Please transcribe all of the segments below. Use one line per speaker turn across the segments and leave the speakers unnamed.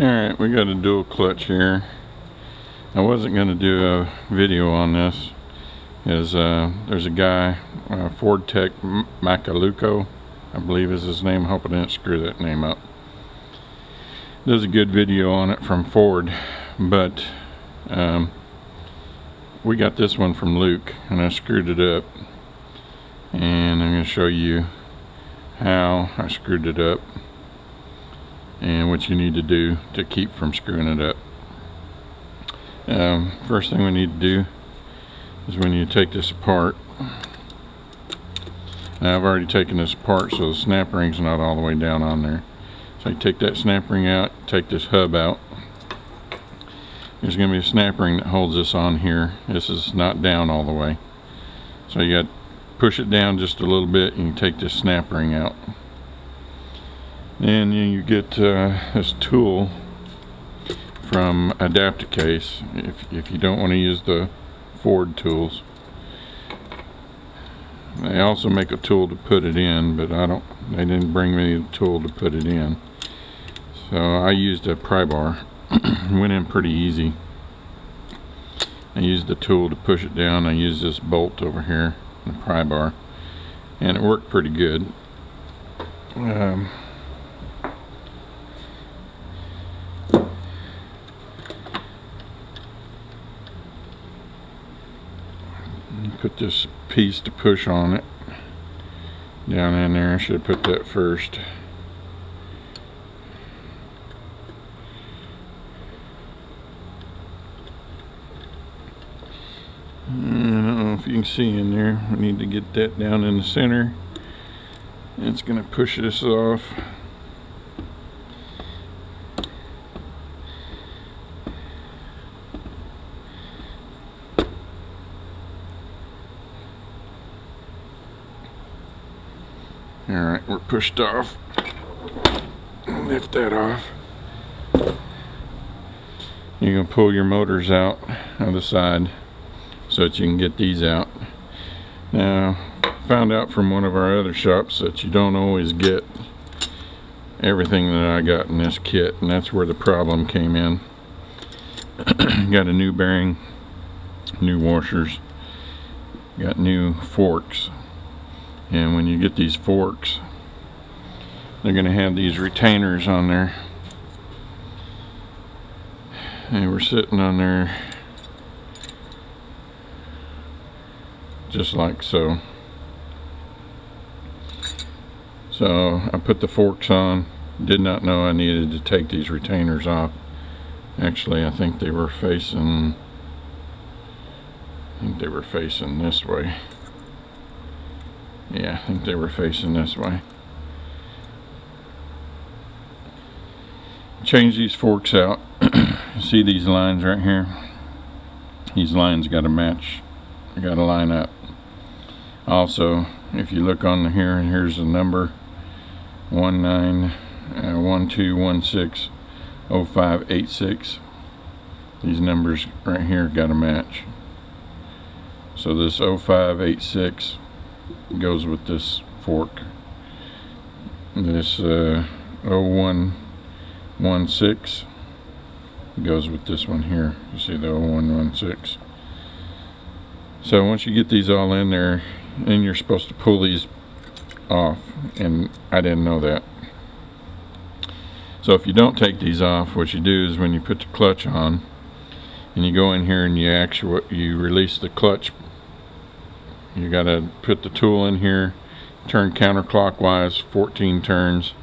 Alright, we got a dual clutch here. I wasn't going to do a video on this. Is uh, There's a guy, uh, Ford Tech Makuloco, I believe is his name. I hope I didn't screw that name up. Does a good video on it from Ford, but um, we got this one from LuK and I screwed it up. And I'm going to show you how I screwed it up and what you need to do to keep from screwing it up. Um, first thing we need to do is when you take this apart, now I've already taken this apart so the snap ring's not all the way down on there. So you take that snap ring out, take this hub out. There's going to be a snap ring that holds this on here. This is not down all the way. So you got to push it down just a little bit and you take this snap ring out. And then you get uh, this tool from Adaptacase if, if you don't want to use the Ford tools. They also make a tool to put it in, but I don't, they didn't bring me the tool to put it in. So I used a pry bar. Went in pretty easy. I used the tool to push it down. I used this bolt over here, the pry bar, and it worked pretty good. Um, put this piece to push on it down in there. I should have put that first. I don't know if you can see in there. We need to get that down in the center. It's going to push this off. Alright, we're pushed off. Lift that off. You can pull your motors out of the side so that you can get these out. Now, found out from one of our other shops that you don't always get everything that I got in this kit, and that's where the problem came in. got a new bearing, new washers, got new forks, and when you get these forks they're going to have these retainers on there. And we're sitting on there just like so. So I put the forks on. Did not know I needed to take these retainers off. Actually I think they were facing I think they were facing this way. Yeah, I think they were facing this way. Change these forks out. See these lines right here? These lines got to match. got to line up. Also, if you look on here, and here's the number 1912160586. Uh, these numbers right here got to match. So this 0586 goes with this fork. This uh, 0116 goes with this one here. You see the 0116. So once you get these all in there, then you're supposed to pull these off, and I didn't know that. So if you don't take these off, what you do is when you put the clutch on, and you go in here and you actually you release the clutch you got to put the tool in here turn counterclockwise 14 turns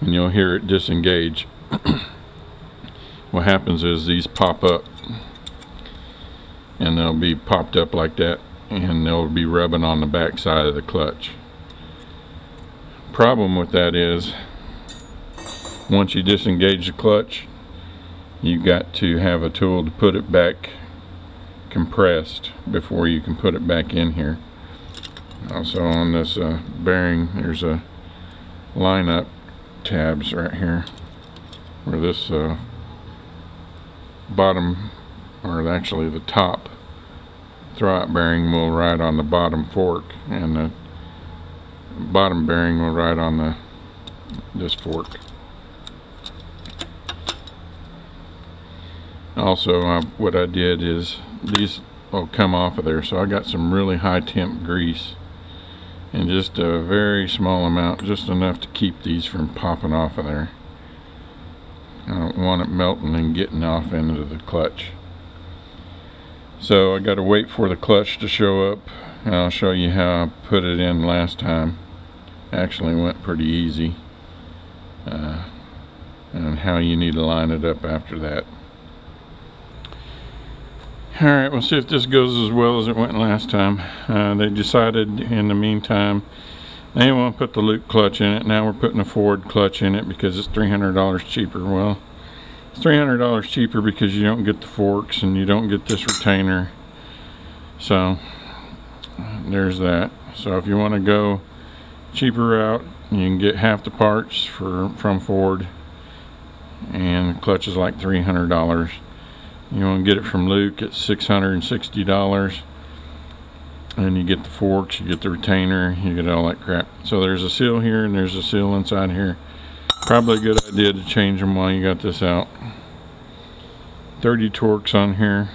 and you'll hear it disengage what happens is these pop up and they'll be popped up like that and they'll be rubbing on the back side of the clutch problem with that is once you disengage the clutch you've got to have a tool to put it back compressed before you can put it back in here. Also on this uh, bearing there's a lineup tabs right here where this uh, bottom or actually the top throwout bearing will ride on the bottom fork and the bottom bearing will ride on the this fork. Also, uh, what I did is these will come off of there. So I got some really high temp grease and just a very small amount, just enough to keep these from popping off of there. I don't want it melting and getting off into the clutch. So I got to wait for the clutch to show up and I'll show you how I put it in last time. Actually went pretty easy. Uh, and how you need to line it up after that. Alright, we'll see if this goes as well as it went last time. Uh, they decided in the meantime want to put the LuK clutch in it. Now we're putting a Ford clutch in it because it's $300 cheaper. Well, it's $300 cheaper because you don't get the forks and you don't get this retainer. So, there's that. So if you want to go cheaper route, you can get half the parts for from Ford and the clutch is like $300 you want to get it from LuK it's $660 and you get the forks you get the retainer you get all that crap. So there's a seal here and there's a seal inside here. Probably a good idea to change them while you got this out. 30 Torx on here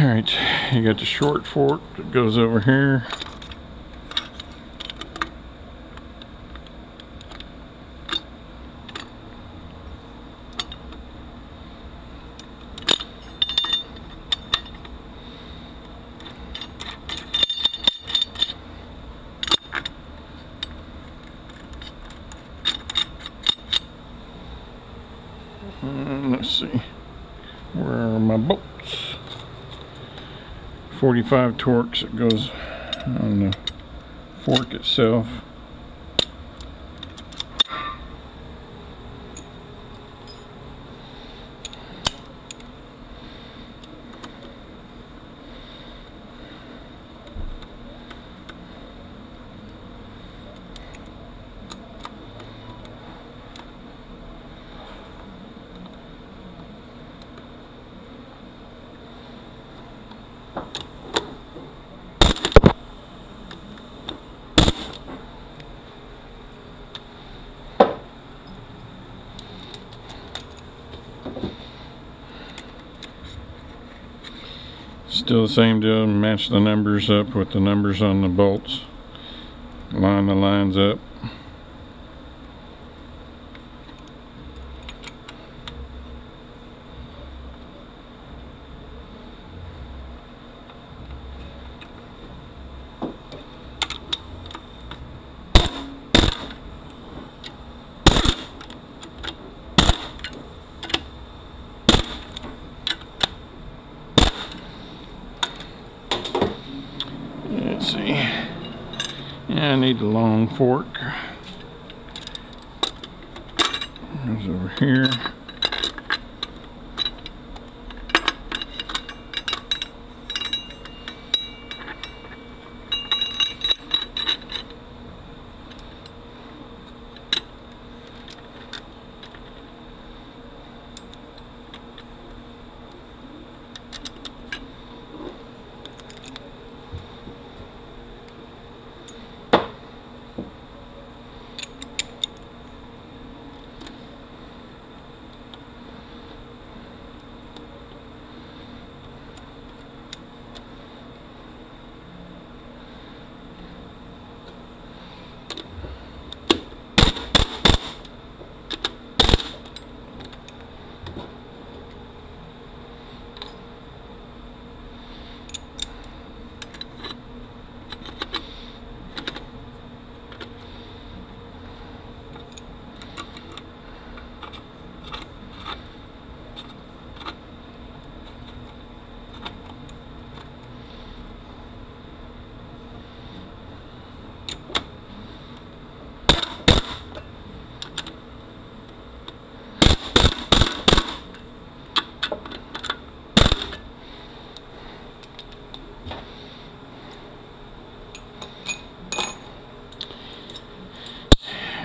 All right, you got the short fork that goes over here. And let's see, where are my bolts? 45 Torx it goes on the fork itself Still the same deal, match the numbers up with the numbers on the bolts. Line the lines up. Let's see. Yeah, I need a long fork.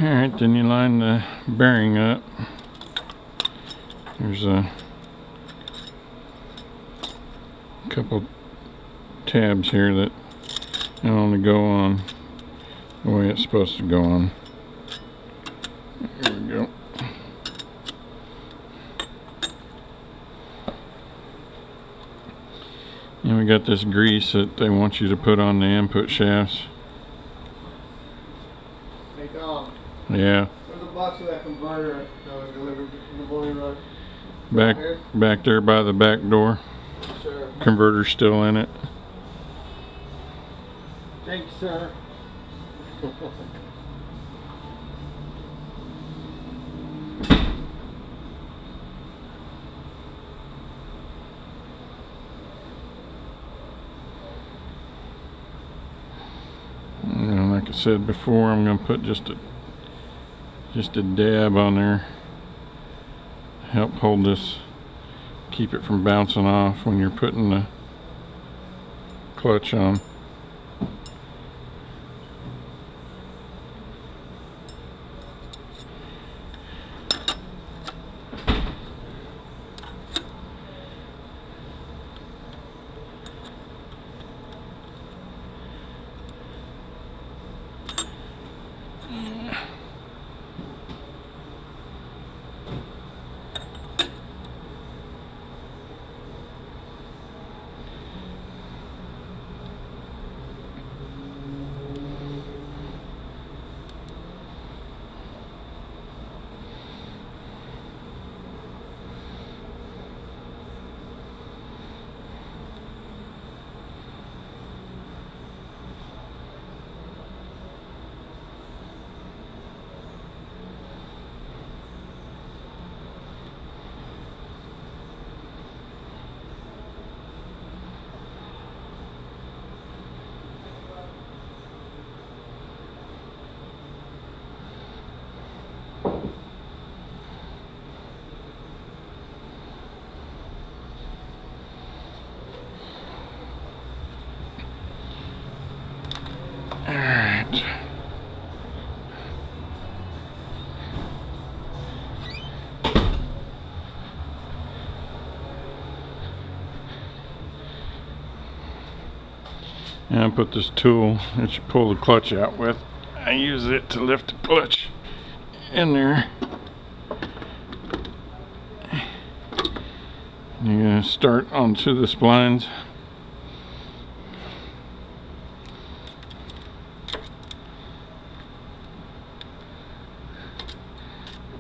Alright, then you line the bearing up. There's a couple tabs here that only go on the way it's supposed to go on. There we go. And we got this grease that they want you to put on the input shafts. Yeah,
box of that converter that was delivered in the morning run?
back back there by the back door.
Sure.
Converter's still in it.
Thanks, sir.
And like I said before, I'm gonna put just a just a dab on there. Help hold this, keep it from bouncing off when you're putting the clutch on. Alright. And I put this tool that you pull the clutch out with. I use it to lift the clutch in there. You're gonna start onto the splines.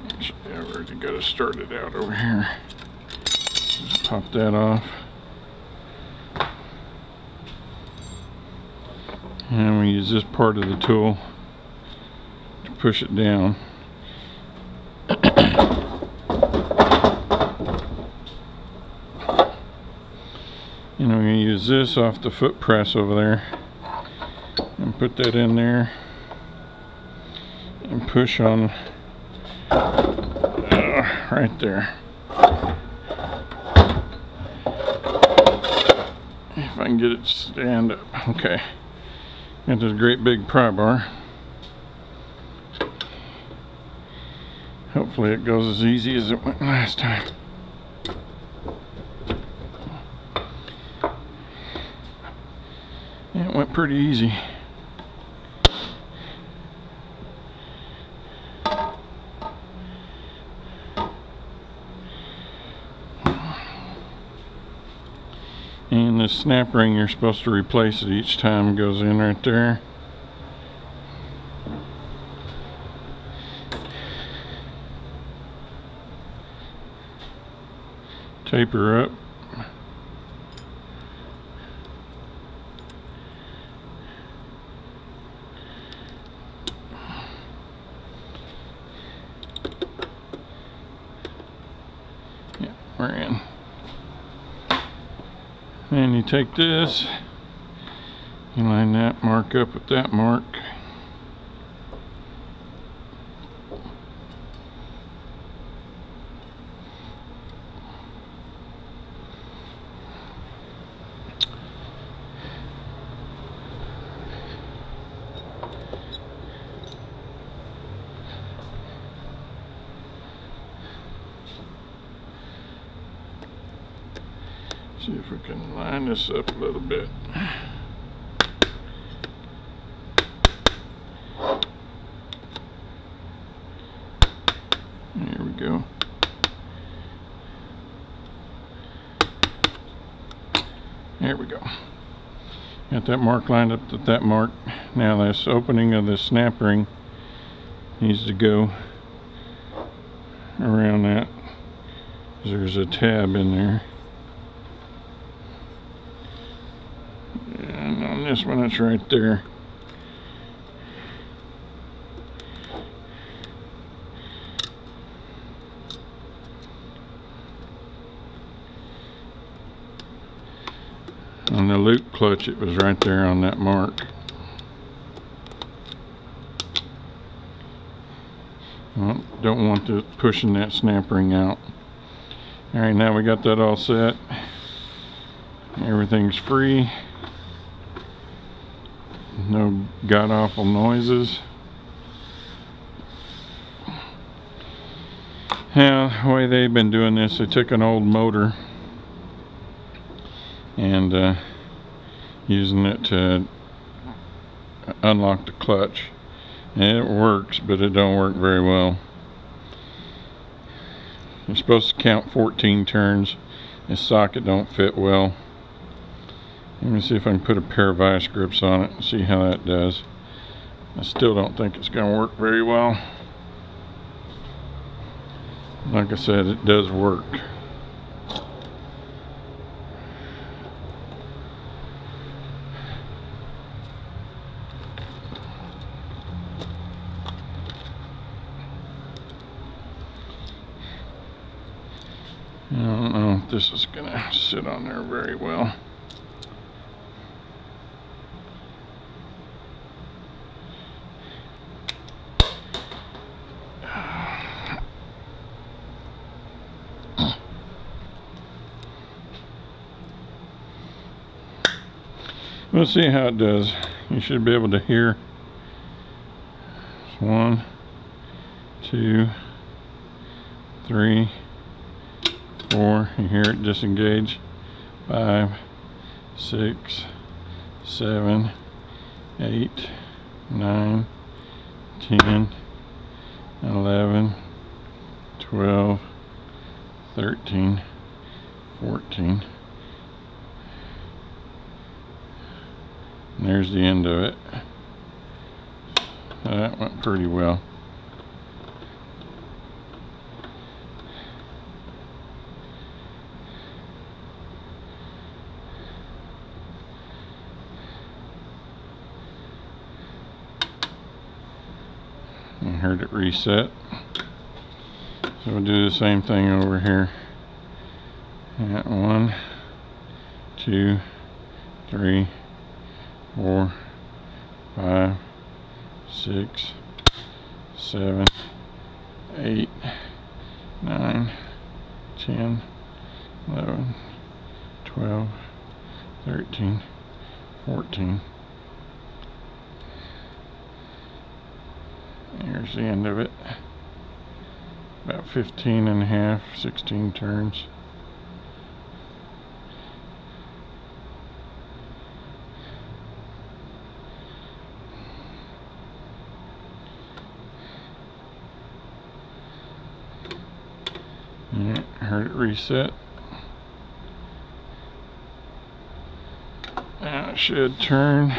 Actually, I've already got to it out over here. Just pop that off. And we use this part of the tool to push it down. And I'm going to use this off the foot press over there and put that in there and push on uh, right there. If I can get it to stand up. Okay. Got this great big pry bar. Hopefully it goes as easy as it went last time. Yeah, it went pretty easy. And the snap ring, you're supposed to replace it each time goes in right there. Taper up. Yeah, we're in. And you take this, and line that mark up with that mark. See if we can line this up a little bit. There we go. There we go. Got that mark lined up at that mark. Now this opening of the snap ring needs to go around that. There's a tab in there. And it's right there. On the LuK clutch, it was right there on that mark. Well, don't want to pushing that snap ring out. All right, now we got that all set. Everything's free. God awful noises. Yeah, the way they've been doing this, they took an old motor and uh, using it to unlock the clutch. And it works, but it don't work very well. You're supposed to count 14 turns. This socket don't fit well. Let me see if I can put a pair of vice grips on it and see how that does. I still don't think it's going to work very well. Like I said, it does work. I don't know if this is going to sit on there very well. We'll see how it does. You should be able to hear. One, two, three, four. You hear it disengage. Five, six, seven, eight, nine, ten, eleven, twelve, thirteen, fourteen. And there's the end of it. That went pretty well. I heard it reset. So we'll do the same thing over here. At one, two, three, four, five, six, seven, eight, nine, ten, eleven, twelve, thirteen, fourteen. Here's the end of it. About 15 and a half, 16 turns. Yeah, heard it reset. Now it should turn.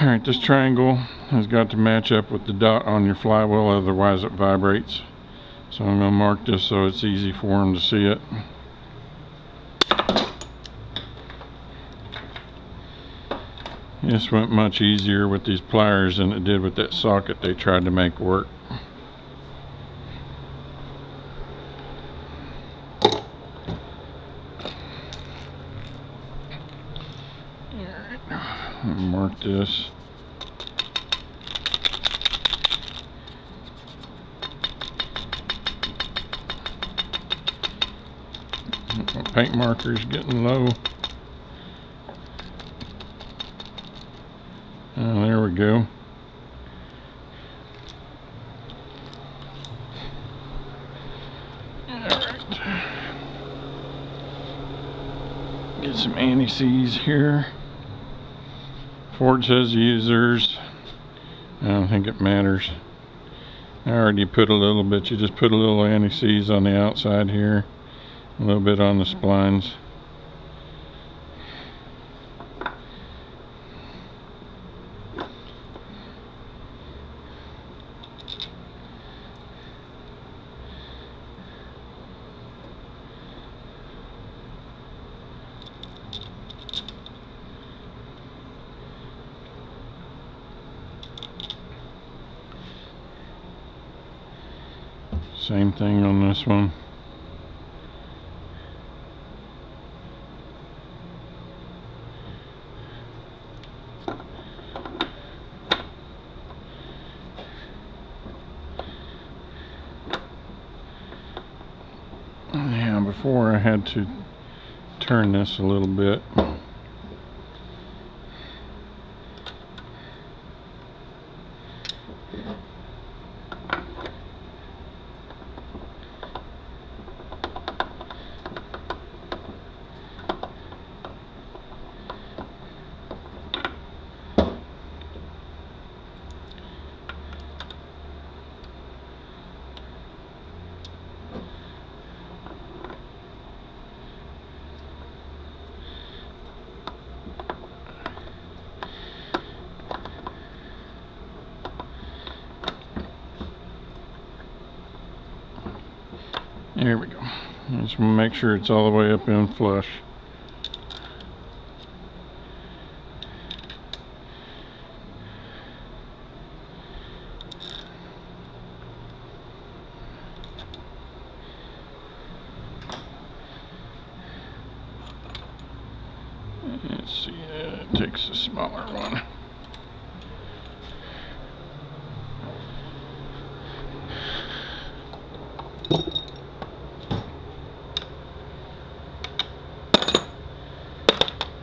Alright, this triangle has got to match up with the dot on your flywheel, otherwise it vibrates. So I'm going to mark this so it's easy for them to see it. This went much easier with these pliers than it did with that socket they tried to make work. Mark this. Paint marker's getting low. Oh, there we go. All right. Get some anti-seize here. Ford says users. I don't think it matters. I already put a little bit. You just put a little anti-seize on the outside here. A little bit on the splines. Same thing on this one. Yeah, before I had to turn this a little bit. There we go. Just make sure it's all the way up in flush. Let's see, uh, it takes a smaller one.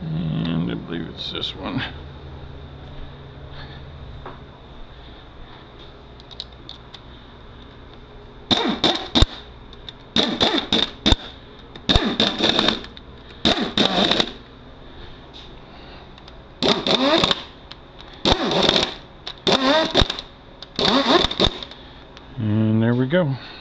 And I believe it's this one. And there we go.